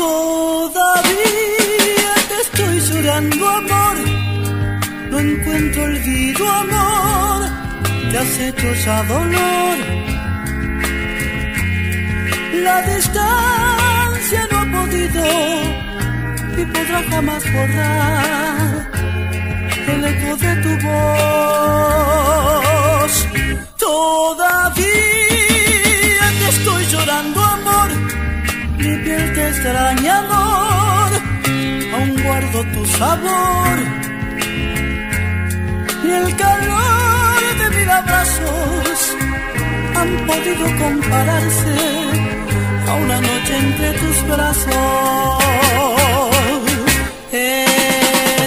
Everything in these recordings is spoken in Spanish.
Todavía te estoy llorando, amor. No encuentro olvido, amor. Te has hecho ya dolor. La distancia no ha podido y podrá jamás borrar el eco de tu voz. Toda extraña amor, aún guardo tu sabor y el calor de mil abrazos han podido compararse a una noche entre tus brazos.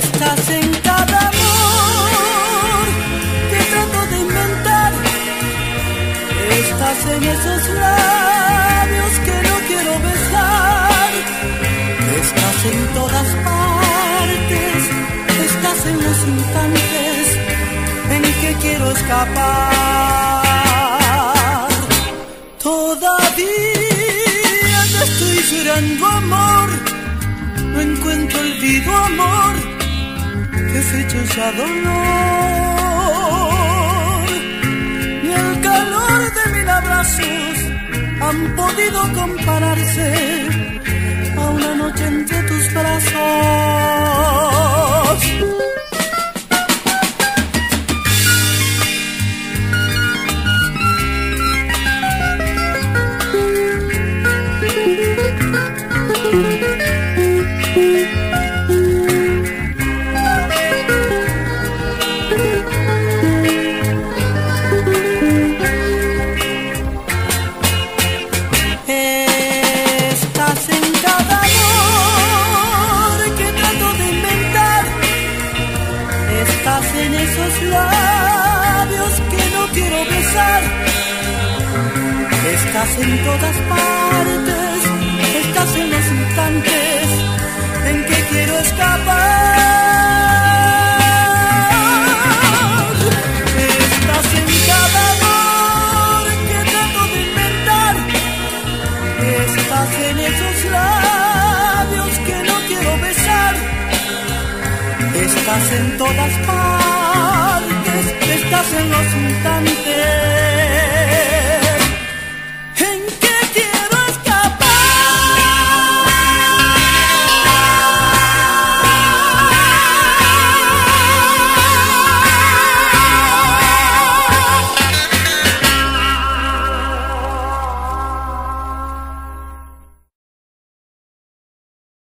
Estás en cada amor que trato de inventar. Estás en esos labios instantes en que quiero escapar. Todavía te estoy llorando amor. No encuentro olvido amor. Que hecho ya dolor. Ni el calor de mil abrazos han podido compararse a una noche entre tus brazos. Estás en todas partes. Estás en los instantes en que quiero escapar. Estás en cada amor que trato de inventar. Estás en esos labios que no quiero besar. Estás en todas partes, estás en los instantes